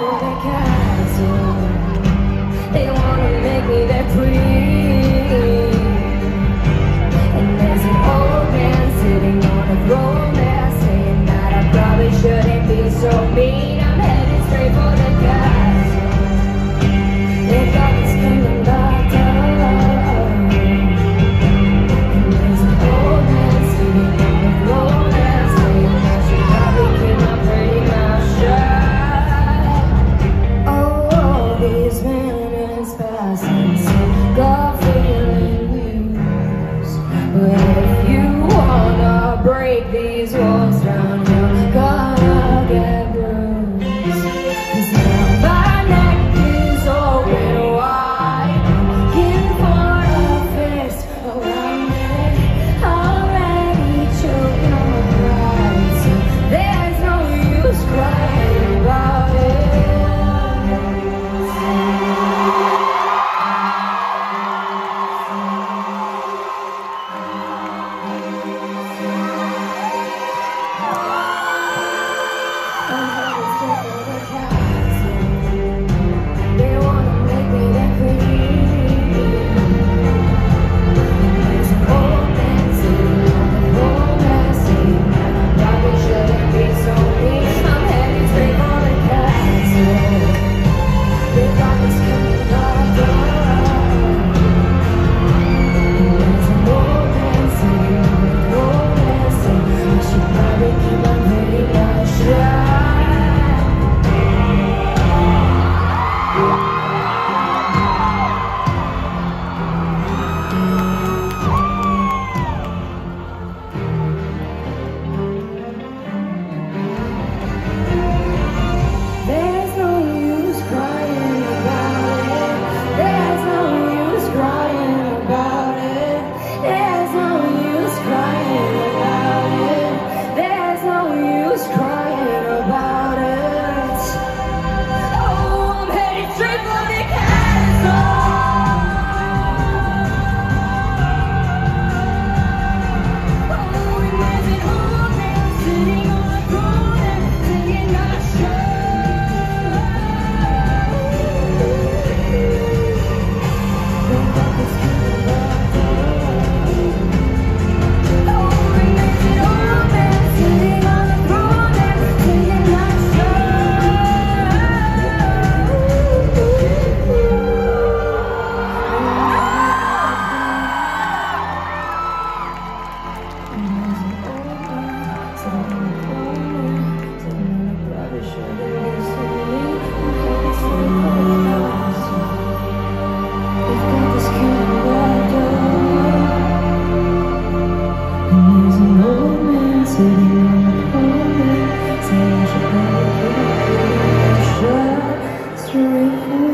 people that guys They wanna make me their And there's an old man sitting on a throne there Saying that I probably shouldn't be so mean. Thank you.